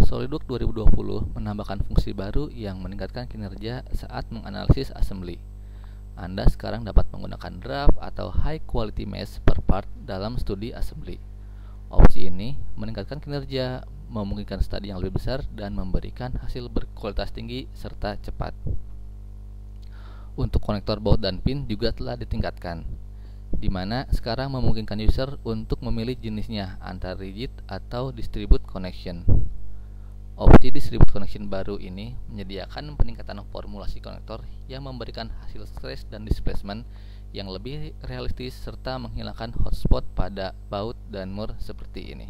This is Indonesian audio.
SolidWorks 2020 menambahkan fungsi baru yang meningkatkan kinerja saat menganalisis assembly. Anda sekarang dapat menggunakan draft atau high quality mesh per part dalam studi assembly. Opsi ini meningkatkan kinerja, memungkinkan studi yang lebih besar, dan memberikan hasil berkualitas tinggi serta cepat. Untuk konektor baut dan pin juga telah ditingkatkan, di mana sekarang memungkinkan user untuk memilih jenisnya antara rigid atau distribute connection. Opsi distribute connection baru ini menyediakan peningkatan formulasi konektor yang memberikan hasil stress dan displacement yang lebih realistis serta menghilangkan hotspot pada baut dan mur seperti ini.